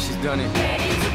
she's done it.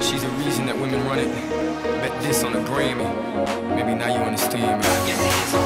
She's the reason that women run it. Bet this on a Grammy. Maybe now you understand me.